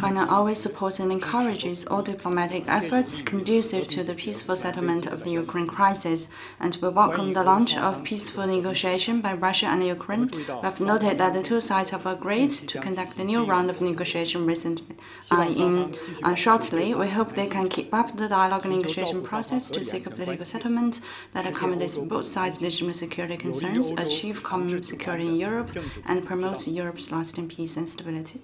China always supports and encourages all diplomatic efforts conducive to the peaceful settlement of the Ukraine crisis, and we welcome the launch of peaceful negotiation by Russia and Ukraine. We have noted that the two sides have agreed to conduct a new round of negotiation recently. Uh, in uh, shortly, we hope they can keep up the dialogue and negotiation process to seek a political settlement that accommodates both sides' legitimate security concerns, achieve common security in Europe, and promotes Europe's lasting peace and stability.